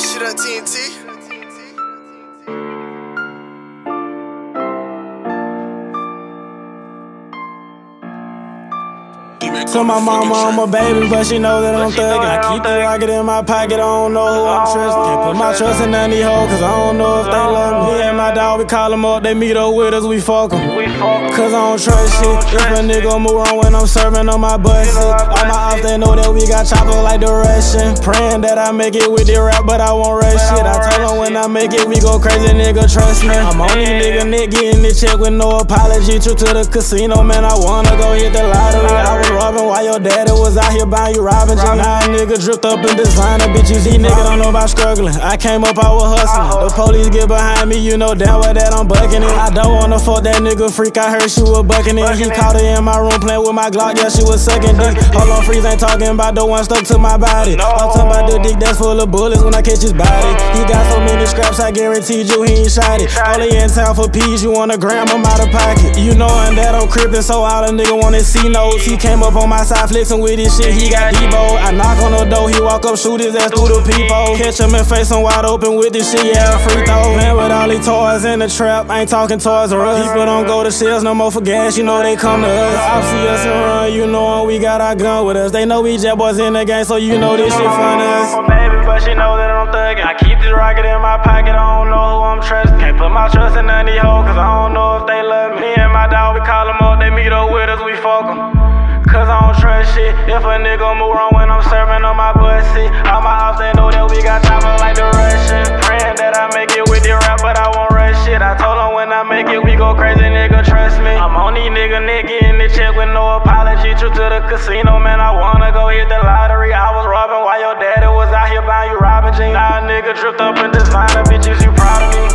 that shit up, TNT. So my mama, I'm a baby, but she know that I'm thuggin'. I keep the rocket in my pocket, I don't know who I'm trusting. Can't put my trust in any hoe, cause I don't know if they love me. Me and my dog, we call them up, they meet up with us, we fuck them. Cause I don't trust shit. If a nigga move wrong when I'm serving on my bus All my know that we got chopper like the Russian. Praying that I make it with the rap, but I won't rush shit. I told them when I make it, we go crazy, nigga, trust me. I'm on these nigga, Nick getting the check with no apology. Trip to the casino, man, I wanna go hit the lottery. I was robbing while your daddy was out here buying you robbing. Now a nigga dripped up in designer, bitches. These niggas don't know about struggling. I came up, I was hustling. The police get behind me, you know damn well that I'm bucking it. I don't wanna fuck that nigga freak, I heard she was bucking it. He caught her in my room playing with my Glock, yeah, she was sucking dick. Hold on, freeze, ain't talking about the one stuck to my body. I'm talking about the dick that's full of bullets when I catch his body. He got scraps, I guaranteed you he ain't shot it. Only in town for peas, you wanna gram him out of pocket. You knowin' that I'm crippin', so all a nigga wanna see notes. He came up on my side flexing with his shit, he got Debo. I knock on the door, he walk up, shoot his ass through the peephole. Catch him and face him wide open with this shit, yeah, free throw. Man, with all these toys in the trap, I ain't talking Toys R Us. People don't go to sales no more for gas, you know they come to us. I see us and run, you know we got our gun with us. They know we jet boys in the game, so you know this shit fun us. Baby, but she that I'm thuggin'. I keep this rocket in my pocket, I don't know who I'm trusting. Can't put my trust in any hoes, cause I don't know if they love me. Me and my dog, we call them up, they meet up with us, we fuck. Cause I don't trust shit. If a nigga move wrong when I'm serving on my pussy, all my ops they know that we got chopper like the Russian. Praying that I make it with the rap, but I won't rush shit. I told them when I make it, we go crazy, nigga, trust me. I'm on these nigga, nigga in the check with no apology. True to the casino, man, I wanna go hit the lottery. Gucci, nah, nigga, dripped up in designer, bitches, you proud of me?